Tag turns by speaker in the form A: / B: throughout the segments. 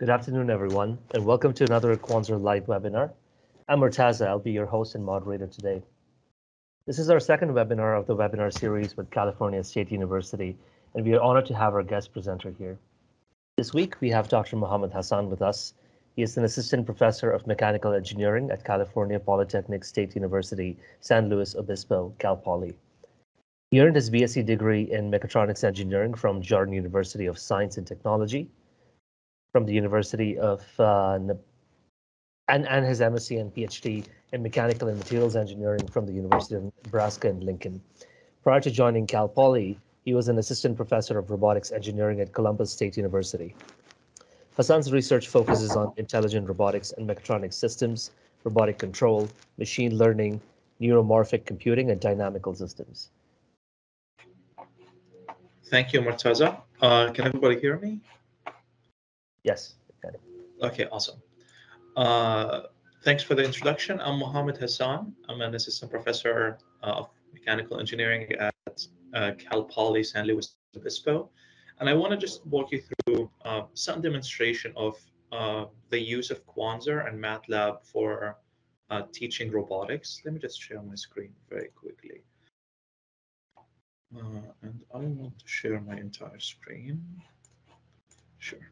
A: Good afternoon, everyone, and welcome to another Quanser Live webinar. I'm Murtaza. I'll be your host and moderator today. This is our second webinar of the webinar series with California State University, and we are honored to have our guest presenter here. This week, we have Dr. Mohammed Hassan with us. He is an assistant professor of mechanical engineering at California Polytechnic State University, San Luis Obispo, Cal Poly. He earned his BSc degree in mechatronics engineering from Jordan University of Science and Technology from the University of uh, and, and his MSc and PhD in Mechanical and Materials Engineering from the University of Nebraska in Lincoln. Prior to joining Cal Poly, he was an assistant professor of robotics engineering at Columbus State University. Hassan's research focuses on intelligent robotics and mechatronic systems, robotic control, machine learning, neuromorphic computing, and dynamical systems.
B: Thank you, Murtaza. Uh, can everybody hear me?
A: Yes.
B: Okay, awesome. Uh, thanks for the introduction. I'm Mohammed Hassan. I'm an assistant professor uh, of mechanical engineering at uh, Cal Poly San Luis Obispo. And I want to just walk you through uh, some demonstration of uh, the use of Quanser and MATLAB for uh, teaching robotics. Let me just share my screen very quickly. and I want to share my entire screen. Sure.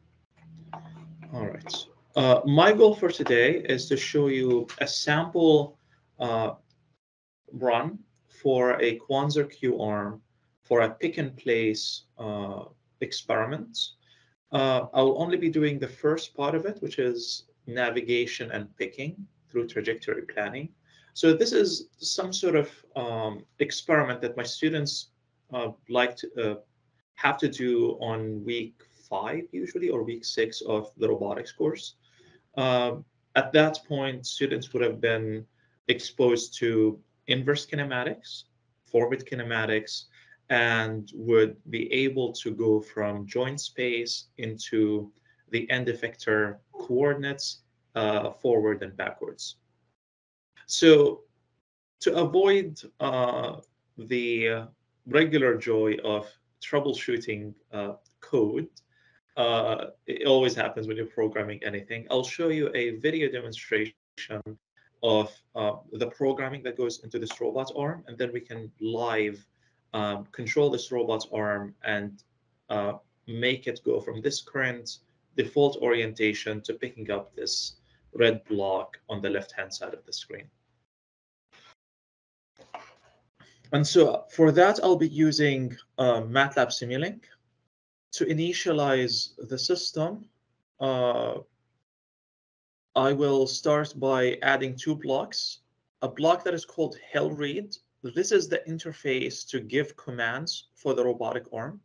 B: All right. Uh, my goal for today is to show you a sample uh, run for a Quanser QArm for a pick and place uh, experiment. Uh, I'll only be doing the first part of it, which is navigation and picking through trajectory planning. So this is some sort of um, experiment that my students uh, like to uh, have to do on week five usually or week six of the robotics course. Um, at that point, students would have been exposed to inverse kinematics, forward kinematics, and would be able to go from joint space into the end effector coordinates uh, forward and backwards. So to avoid uh, the regular joy of troubleshooting uh, code, uh, it always happens when you're programming anything. I'll show you a video demonstration of uh, the programming that goes into this robot arm, and then we can live um, control this robot's arm and uh, make it go from this current default orientation to picking up this red block on the left-hand side of the screen. And so for that, I'll be using uh, MATLAB Simulink to initialize the system, uh, I will start by adding two blocks. A block that is called HIL Read. This is the interface to give commands for the robotic arm.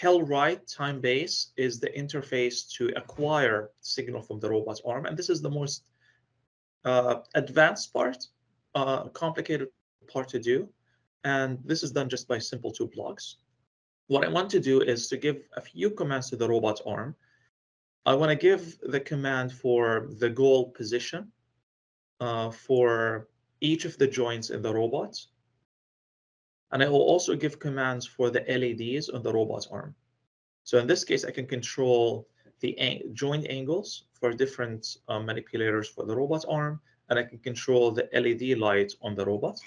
B: HIL Write time base is the interface to acquire signal from the robot's arm. And this is the most uh, advanced part, uh, complicated part to do. And this is done just by simple two blocks what I want to do is to give a few commands to the robot arm. I want to give the command for the goal position uh, for each of the joints in the robot. And I will also give commands for the LEDs on the robot arm. So in this case, I can control the joint angles for different uh, manipulators for the robot arm, and I can control the LED light on the robot.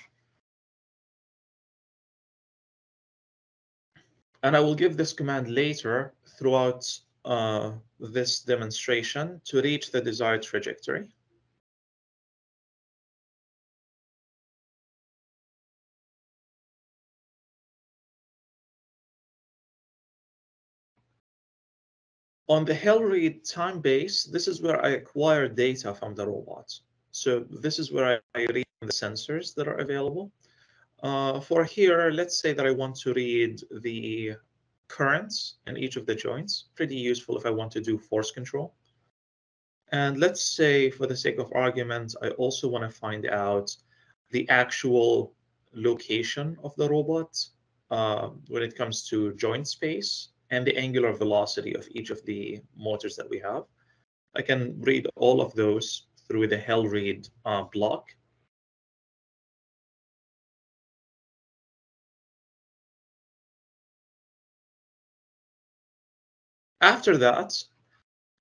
B: And I will give this command later throughout uh, this demonstration to reach the desired trajectory. On the HIL Read time base, this is where I acquire data from the robot. So this is where I, I read the sensors that are available. Uh, for here, let's say that I want to read the currents in each of the joints. Pretty useful if I want to do force control. And let's say, for the sake of argument, I also want to find out the actual location of the robot uh, when it comes to joint space and the angular velocity of each of the motors that we have. I can read all of those through the HIL Read uh, block. After that,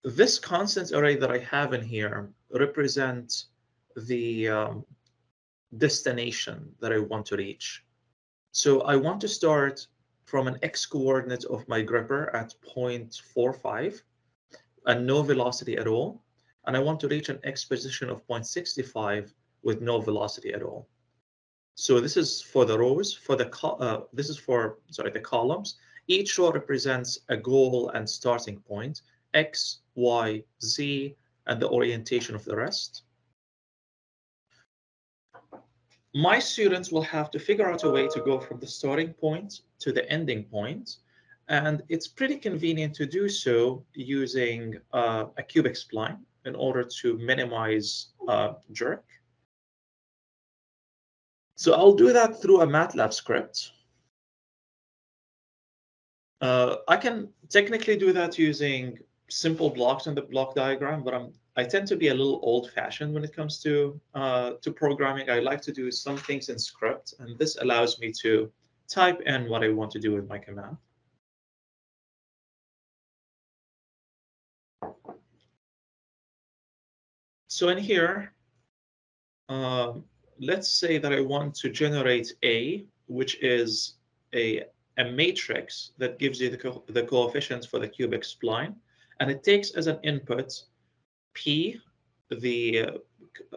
B: this constant array that I have in here represents the um, destination that I want to reach. So I want to start from an x coordinate of my gripper at 0.45 and no velocity at all. And I want to reach an x position of 0.65 with no velocity at all. So this is for the rows, for the uh, this is for sorry the columns. Each row represents a goal and starting point, x, y, z, and the orientation of the wrist. My students will have to figure out a way to go from the starting point to the ending point, and it's pretty convenient to do so using uh, a cubic spline in order to minimize uh, jerk. So I'll do that through a MATLAB script. Uh, I can technically do that using simple blocks in the block diagram, but I'm I tend to be a little old-fashioned when it comes to uh, to programming. I like to do some things in script, and this allows me to type in what I want to do with my command. So in here, um, let's say that I want to generate A, which is a, a matrix that gives you the, co the coefficients for the cubic spline. And it takes as an input P, the uh,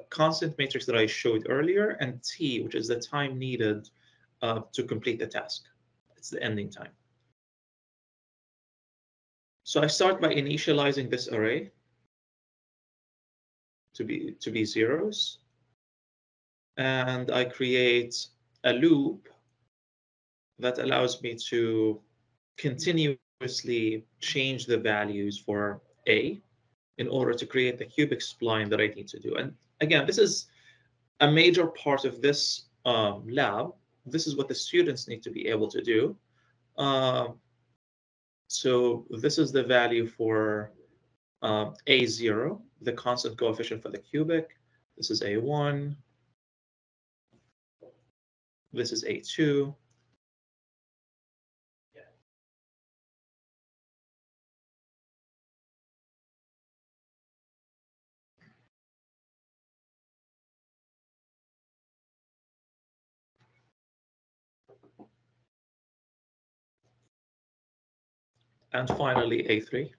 B: constant matrix that I showed earlier, and T, which is the time needed uh, to complete the task. It's the ending time. So I start by initializing this array to be to be zeros and I create a loop that allows me to continuously change the values for A in order to create the cubic spline that I need to do. And again, this is a major part of this um, lab. This is what the students need to be able to do. Um, so this is the value for uh, A0, the constant coefficient for the cubic. This is A1, this is A2. And finally, A3.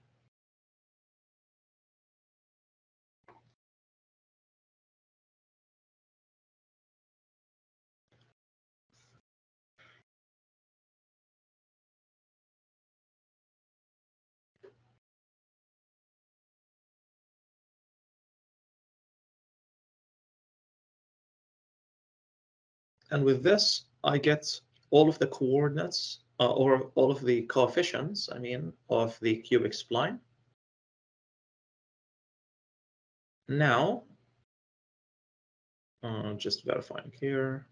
B: And with this, I get all of the coordinates uh, or all of the coefficients, I mean, of the cubic spline. Now, uh, just verifying here.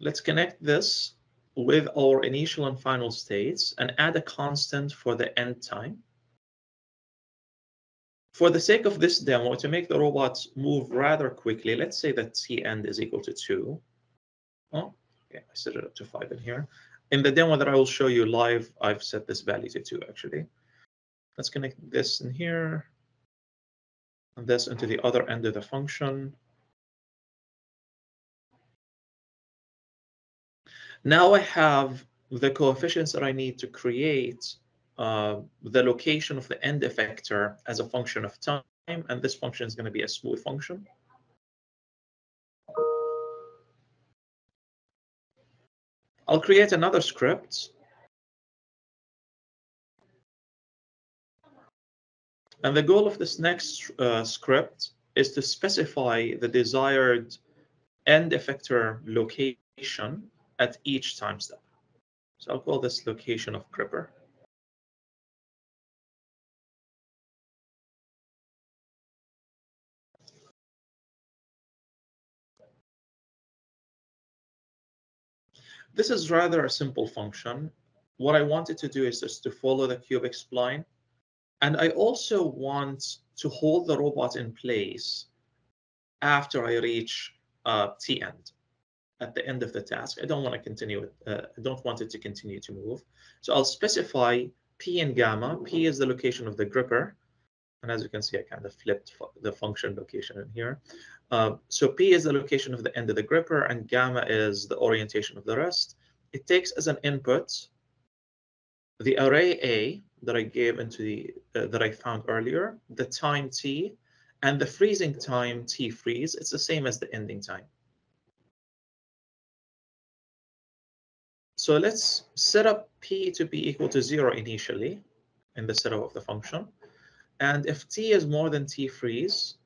B: Let's connect this with our initial and final states and add a constant for the end time for the sake of this demo, to make the robot move rather quickly, let's say that T end is equal to 2. Oh, okay, I set it up to 5 in here. In the demo that I will show you live, I've set this value to 2, actually. Let's connect this in here, and this into the other end of the function. Now I have the coefficients that I need to create uh, the location of the end effector as a function of time, and this function is going to be a smooth function. I'll create another script. And the goal of this next uh, script is to specify the desired end effector location at each time step. So I'll call this location of gripper. This is rather a simple function. What I wanted to do is just to follow the cubic spline. And I also want to hold the robot in place after I reach uh, T end. at the end of the task. I don't want to continue it. Uh, I don't want it to continue to move. So I'll specify P and gamma. P is the location of the gripper. And as you can see, I kind of flipped the function location in here. Uh, so P is the location of the end of the gripper and gamma is the orientation of the wrist. It takes as an input the array A that I gave into the, uh, that I found earlier, the time T, and the freezing time T freeze. It's the same as the ending time. So let's set up P to be equal to zero initially in the setup of the function. And if T is more than T freeze,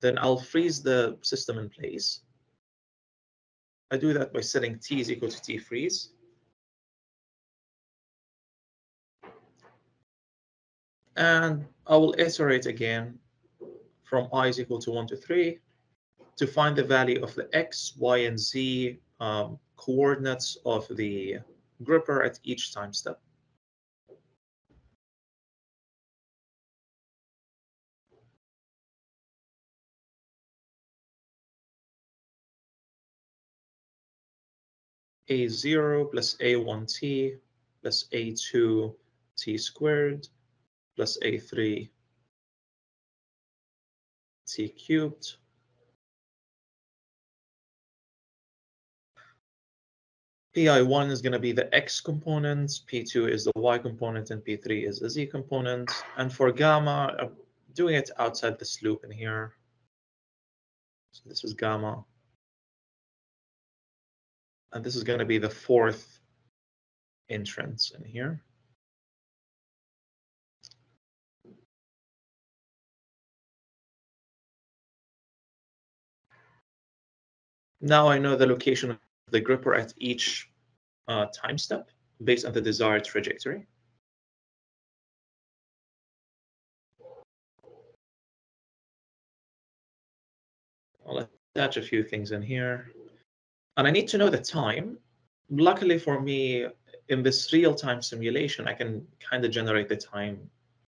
B: then I'll freeze the system in place. I do that by setting T is equal to T freeze. And I will iterate again from i is equal to 1 to 3 to find the value of the x, y, and z um, coordinates of the gripper at each time step. A0 plus a1t plus a2 t squared plus a3 t cubed pi1 is going to be the x component, p2 is the y component, and p3 is the z component. And for gamma, I'm doing it outside this loop in here. So this is gamma. And this is going to be the fourth entrance in here. Now I know the location of the gripper at each uh, time step based on the desired trajectory. I'll attach a few things in here. And I need to know the time. Luckily for me, in this real-time simulation, I can kind of generate the time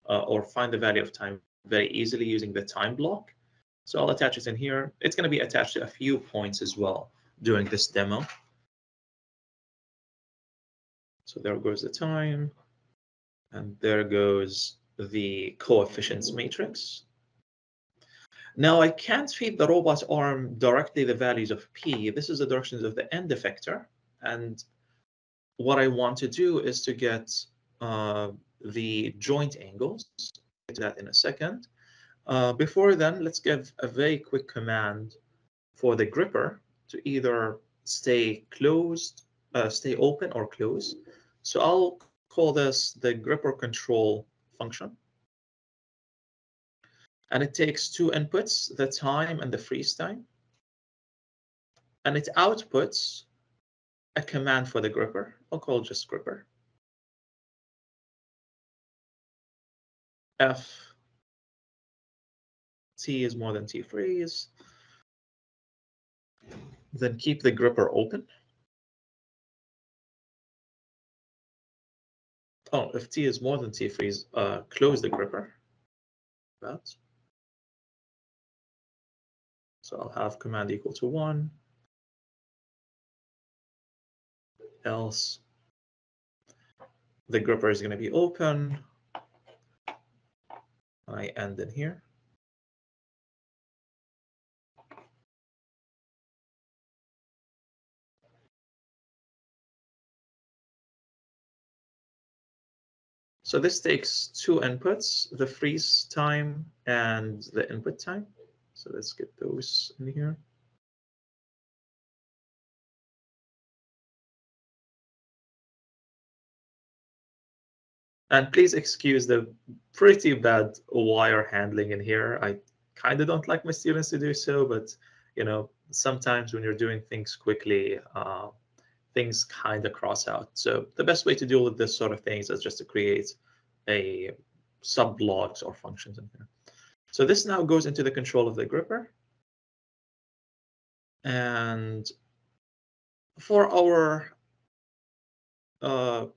B: uh, or find the value of time very easily using the time block. So I'll attach it in here. It's going to be attached to a few points as well during this demo. So there goes the time, and there goes the coefficients matrix. Now I can't feed the robot arm directly the values of P. This is the directions of the end effector. And what I want to do is to get uh, the joint angles. Get to that in a second. Uh, before then, let's give a very quick command for the gripper to either stay closed, uh, stay open or close. So I'll call this the gripper control function. And it takes two inputs, the time and the freeze time. And it outputs a command for the gripper. I'll call just gripper. F T is more than T freeze. Then keep the gripper open. Oh, if T is more than T freeze, uh, close the gripper. That. So I'll have command equal to one. Else the gripper is going to be open. I end in here. So this takes two inputs, the freeze time and the input time. So let's get those in here. And please excuse the pretty bad wire handling in here. I kind of don't like my students to do so, but you know, sometimes when you're doing things quickly, uh, things kind of cross out. So the best way to deal with this sort of things is just to create a sub-blocks or functions in here. So this now goes into the control of the gripper. And for our uh,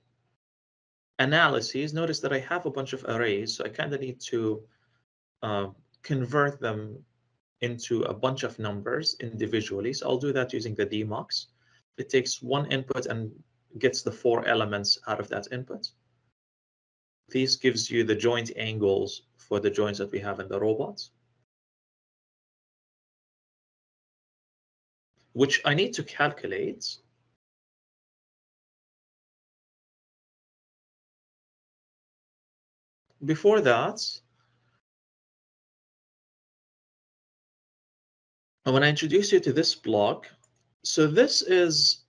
B: analyses, notice that I have a bunch of arrays, so I kind of need to uh, convert them into a bunch of numbers individually. So I'll do that using the Demux. It takes one input and gets the four elements out of that input. This gives you the joint angles for the joints that we have in the robots. Which I need to calculate. Before that, I want to introduce you to this block. So this is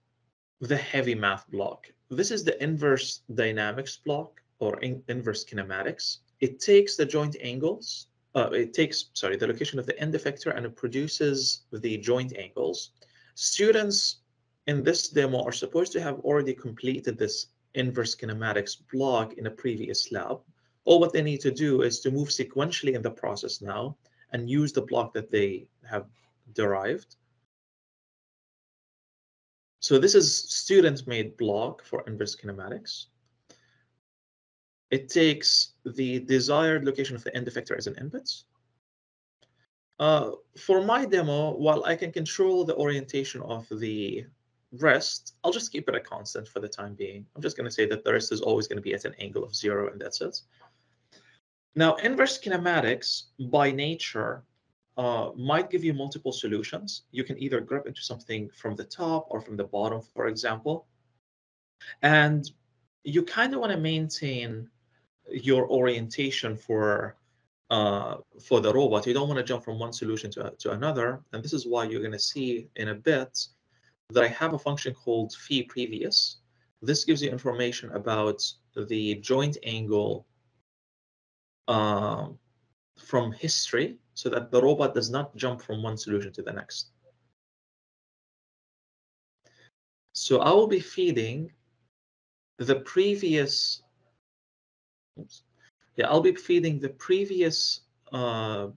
B: the heavy math block. This is the inverse dynamics block or in inverse kinematics. It takes the joint angles, uh, it takes, sorry, the location of the end effector and it produces the joint angles. Students in this demo are supposed to have already completed this inverse kinematics block in a previous lab. All what they need to do is to move sequentially in the process now and use the block that they have derived. So this is student-made block for inverse kinematics. It takes the desired location of the end effector as an input. Uh, for my demo, while I can control the orientation of the wrist, I'll just keep it a constant for the time being. I'm just going to say that the wrist is always going to be at an angle of zero, and that's it. Now, inverse kinematics, by nature, uh, might give you multiple solutions. You can either grab into something from the top or from the bottom, for example. And you kind of want to maintain your orientation for uh, for the robot. You don't want to jump from one solution to, to another. And this is why you're going to see in a bit that I have a function called phi previous. This gives you information about the joint angle um, from history so that the robot does not jump from one solution to the next. So I will be feeding the previous, oops, yeah, I'll be feeding the previous uh,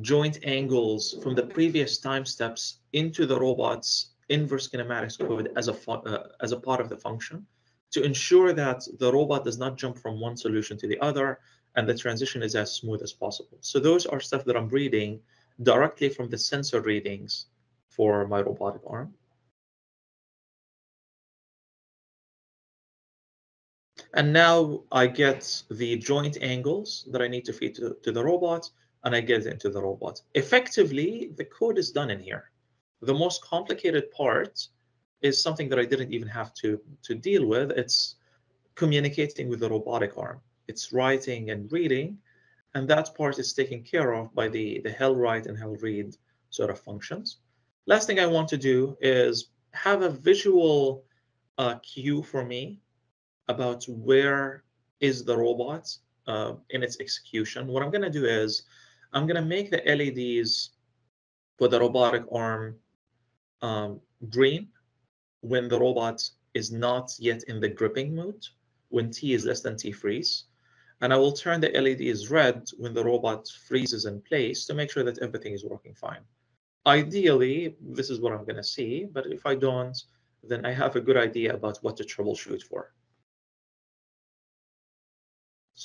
B: joint angles from the previous time steps into the robot's inverse kinematics code as a, uh, as a part of the function to ensure that the robot does not jump from one solution to the other and the transition is as smooth as possible. So those are stuff that I'm reading directly from the sensor readings for my robotic arm. And now I get the joint angles that I need to feed to, to the robot, and I get it into the robot. Effectively, the code is done in here. The most complicated part is something that I didn't even have to, to deal with. It's communicating with the robotic arm it's writing and reading, and that part is taken care of by the, the HIL Write and HIL Read sort of functions. Last thing I want to do is have a visual uh, cue for me about where is the robot uh, in its execution. What I'm going to do is I'm going to make the LEDs for the robotic arm um, green when the robot is not yet in the gripping mode, when t is less than t freeze and I will turn the LEDs red when the robot freezes in place to make sure that everything is working fine. Ideally, this is what I'm going to see, but if I don't, then I have a good idea about what to troubleshoot for.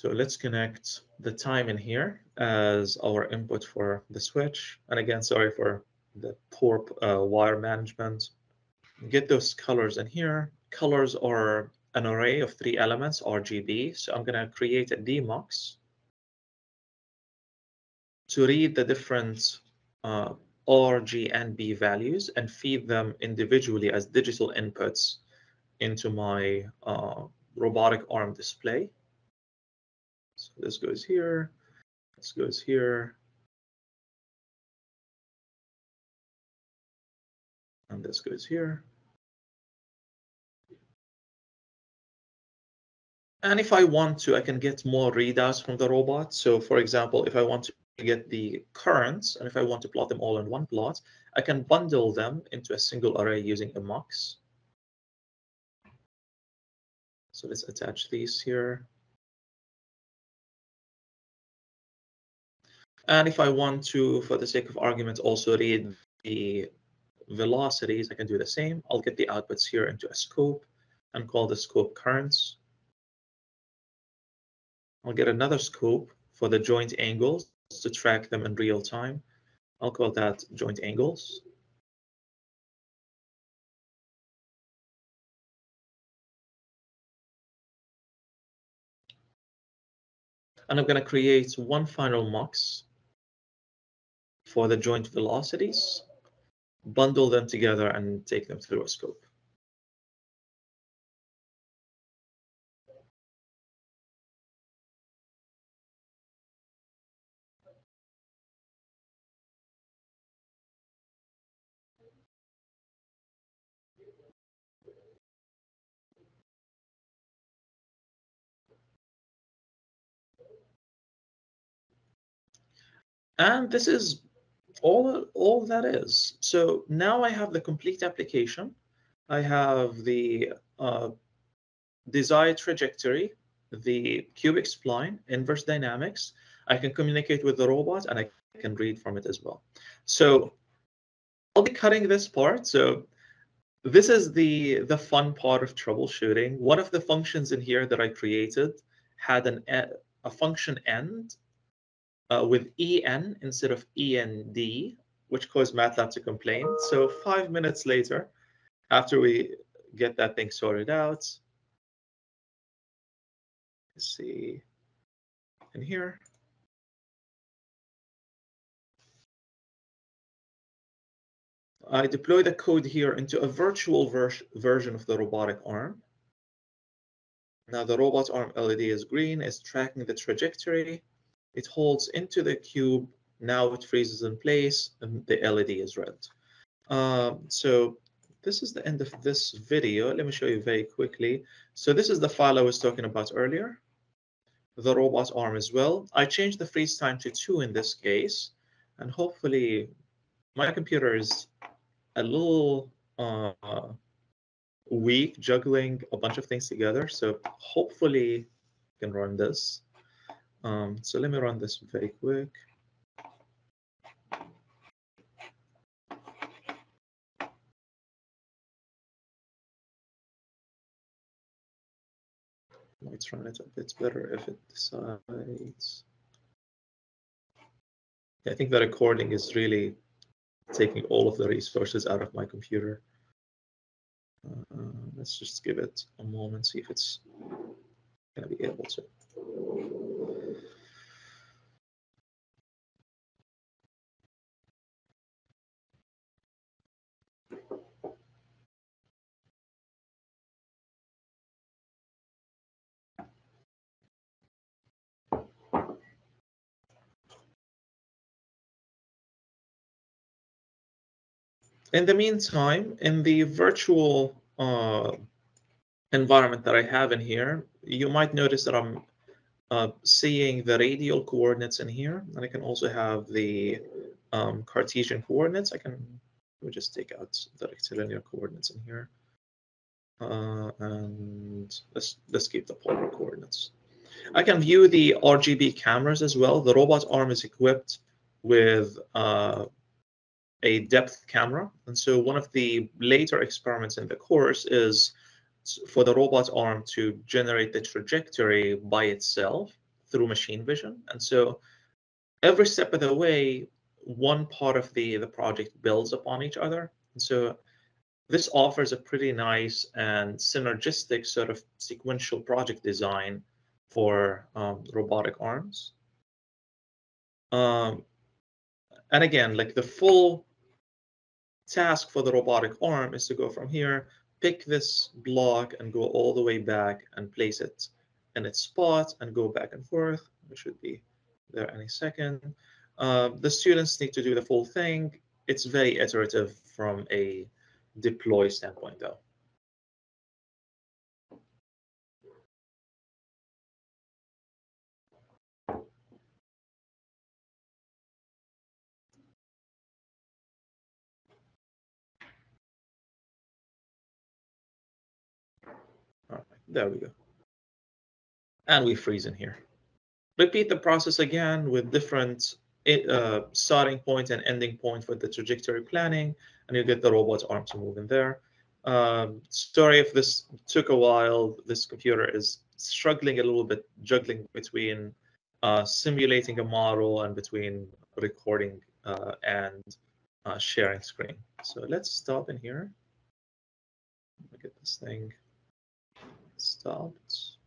B: So let's connect the time in here as our input for the switch. And again, sorry for the poor uh, wire management. Get those colors in here. Colors are an array of three elements, RGB. So I'm going to create a Demux to read the different uh, R, G, and B values and feed them individually as digital inputs into my uh, robotic arm display. This goes here, this goes here, and this goes here. And if I want to, I can get more readouts from the robot. So for example, if I want to get the currents, and if I want to plot them all in one plot, I can bundle them into a single array using a mux. So let's attach these here. And if I want to, for the sake of argument, also read the velocities, I can do the same. I'll get the outputs here into a scope and call the scope currents. I'll get another scope for the joint angles to track them in real time. I'll call that joint angles. And I'm going to create one final mux for the joint velocities, bundle them together and take them through a scope. And this is all, all that is. So now I have the complete application. I have the uh, desired trajectory, the cubic spline, inverse dynamics. I can communicate with the robot and I can read from it as well. So I'll be cutting this part. So this is the, the fun part of troubleshooting. One of the functions in here that I created had an, a function end uh, with en instead of end, which caused MATLAB to complain. So five minutes later, after we get that thing sorted out, let's see in here. I deploy the code here into a virtual ver version of the robotic arm. Now the robot arm LED is green, is tracking the trajectory. It holds into the cube. Now it freezes in place and the LED is red. Um, so this is the end of this video. Let me show you very quickly. So this is the file I was talking about earlier, the robot arm as well. I changed the freeze time to two in this case, and hopefully my computer is a little uh, weak juggling a bunch of things together. So hopefully I can run this. Um, so let me run this very quick. Might run it a bit better if it decides. I think the recording is really taking all of the resources out of my computer. Uh, let's just give it a moment, see if it's going to be able to. In the meantime, in the virtual uh, environment that I have in here, you might notice that I'm uh, seeing the radial coordinates in here, and I can also have the um, Cartesian coordinates. I can we just take out the rectilinear coordinates in here, uh, and let's let's keep the polar coordinates. I can view the RGB cameras as well. The robot arm is equipped with uh, a depth camera. And so one of the later experiments in the course is for the robot arm to generate the trajectory by itself through machine vision. And so every step of the way, one part of the, the project builds upon each other. And so this offers a pretty nice and synergistic sort of sequential project design for um, robotic arms. Um, and again, like the full task for the robotic arm is to go from here, pick this block and go all the way back and place it in its spot and go back and forth. It should be there any second. Uh, the students need to do the full thing. It's very iterative from a deploy standpoint, though. There we go. And we freeze in here. Repeat the process again with different uh, starting point and ending point for the trajectory planning, and you get the robot arm to move in there. Um, sorry if this took a while. This computer is struggling a little bit, juggling between uh, simulating a model and between recording uh, and uh, sharing screen. So let's stop in here. Look at this thing stopped.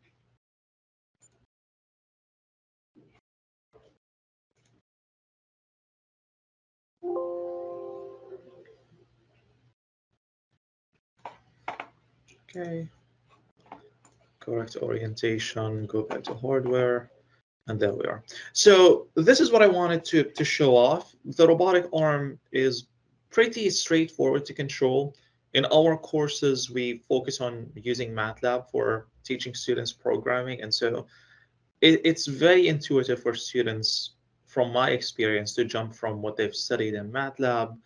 B: Okay. Correct orientation, go back to hardware. And there we are. So this is what I wanted to, to show off. The robotic arm is pretty straightforward to control. In our courses, we focus on using MATLAB for teaching students programming. And so it, it's very intuitive for students, from my experience, to jump from what they've studied in MATLAB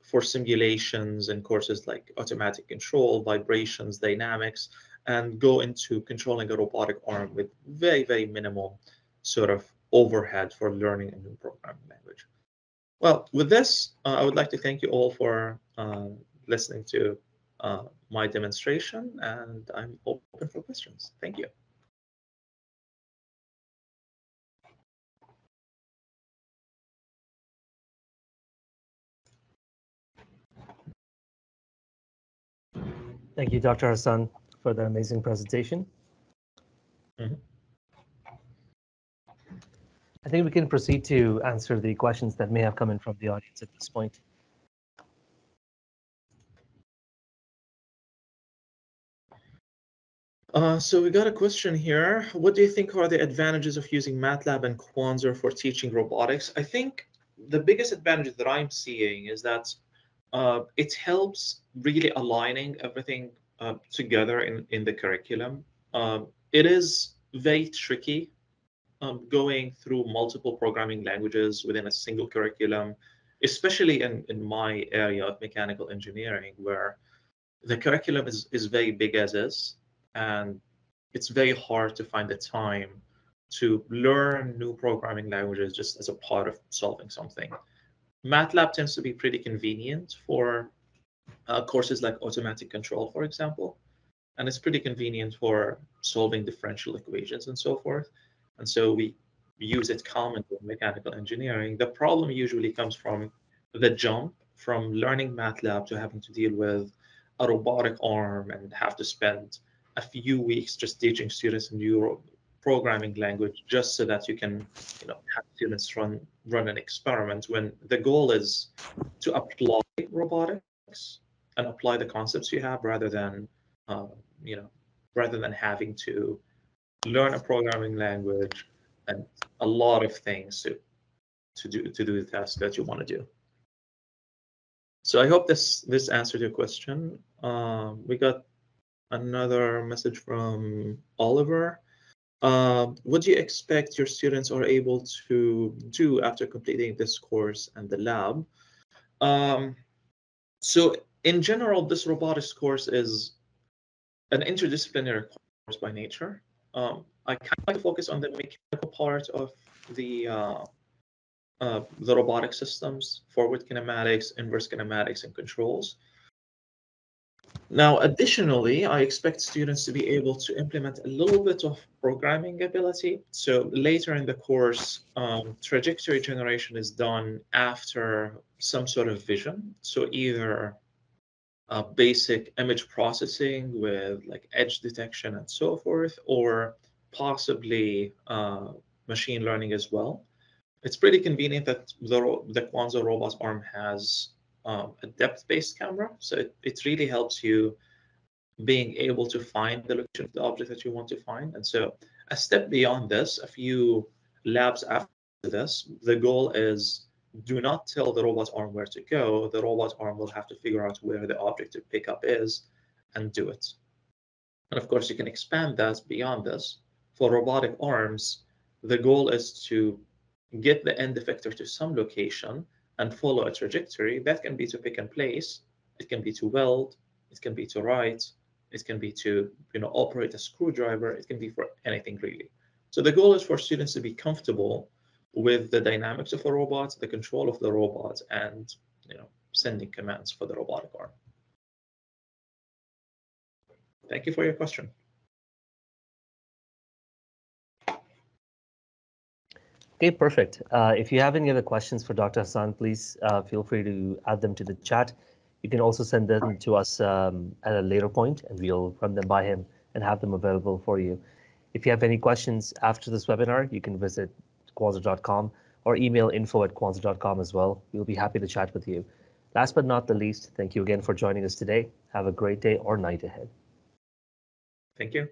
B: for simulations and courses like automatic control, vibrations, dynamics, and go into controlling a robotic arm with very, very minimal sort of overhead for learning a new programming language. Well, with this, uh, I would like to thank you all for uh, listening to uh, my demonstration, and I'm open for questions. Thank you.
A: Thank you, Dr. Hassan, for the amazing presentation.
B: Mm -hmm.
A: I think we can proceed to answer the questions that may have come in from the audience at this point.
B: Uh, so we got a question here. What do you think are the advantages of using MATLAB and Quanser for teaching robotics? I think the biggest advantage that I'm seeing is that uh, it helps really aligning everything uh, together in, in the curriculum. Um, it is very tricky um, going through multiple programming languages within a single curriculum, especially in, in my area of mechanical engineering, where the curriculum is, is very big as is, and it's very hard to find the time to learn new programming languages just as a part of solving something. MATLAB tends to be pretty convenient for uh, courses like automatic control, for example, and it's pretty convenient for solving differential equations and so forth. And so we use it commonly in mechanical engineering. The problem usually comes from the jump from learning MATLAB to having to deal with a robotic arm and have to spend a few weeks just teaching students a new programming language just so that you can you know have students run run an experiment when the goal is to apply robotics and apply the concepts you have rather than uh, you know rather than having to learn a programming language and a lot of things to to do to do the task that you want to do. So I hope this this answered your question. Um, we got another message from Oliver. Uh, what do you expect your students are able to do after completing this course and the lab? Um, so in general, this robotics course is an interdisciplinary course by nature um, I kind of focus on the mechanical part of the uh, uh, the robotic systems, forward kinematics, inverse kinematics, and controls. Now, additionally, I expect students to be able to implement a little bit of programming ability. So later in the course, um, trajectory generation is done after some sort of vision. So either uh, basic image processing with like edge detection and so forth, or possibly uh, machine learning as well. It's pretty convenient that the, the Quanser robot arm has um, a depth-based camera, so it, it really helps you being able to find the location of the object that you want to find. And so a step beyond this, a few labs after this, the goal is do not tell the robot arm where to go. The robot arm will have to figure out where the object to pick up is and do it. And of course, you can expand that beyond this. For robotic arms, the goal is to get the end effector to some location and follow a trajectory. That can be to pick and place. It can be to weld. It can be to write. It can be to you know operate a screwdriver. It can be for anything really. So the goal is for students to be comfortable with the dynamics of a robot, the control of the robot, and you know, sending commands for the robotic arm. Thank you for your question.
A: Okay, perfect. Uh, if you have any other questions for Dr. Hassan, please uh, feel free to add them to the chat. You can also send them to us um, at a later point and we'll run them by him and have them available for you. If you have any questions after this webinar, you can visit quanser.com or email info at quanser.com as well. We'll be happy to chat with you. Last but not the least, thank you again for joining us today. Have a great day or night ahead.
B: Thank you.